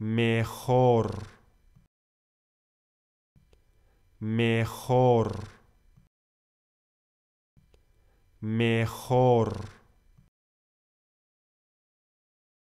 mejor, mejor, mejor.